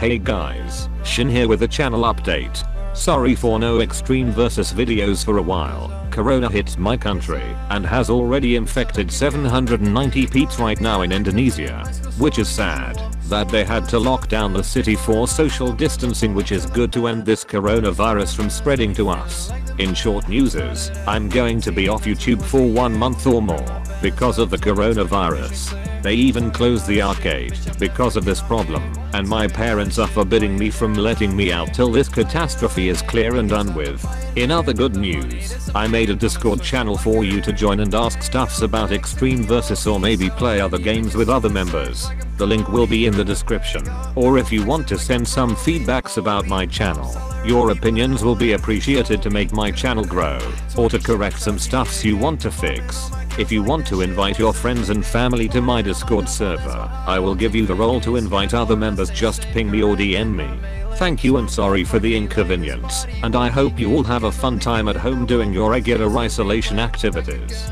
Hey guys, Shinn here with a channel update. Sorry for no extreme versus videos for a while. Corona hit my country and has already infected 790 peeps right now in Indonesia. Which is sad that they had to lock down the city for social distancing which is good to end this coronavirus from spreading to us. In short newses, I'm going to be off YouTube for one month or more because of the coronavirus. They even closed the arcade because of this problem, and my parents are forbidding me from letting me out till this catastrophe is clear and done with. In other good news, I made a discord channel for you to join and ask stuffs about Extreme Versus or maybe play other games with other members. The link will be in the description, or if you want to send some feedbacks about my channel. Your opinions will be appreciated to make my channel grow, or to correct some stuffs you want to fix. If you want to invite your friends and family to my discord server, I will give you the role to invite other members just ping me or DM me. Thank you and sorry for the inconvenience, and I hope you all have a fun time at home doing your regular isolation activities.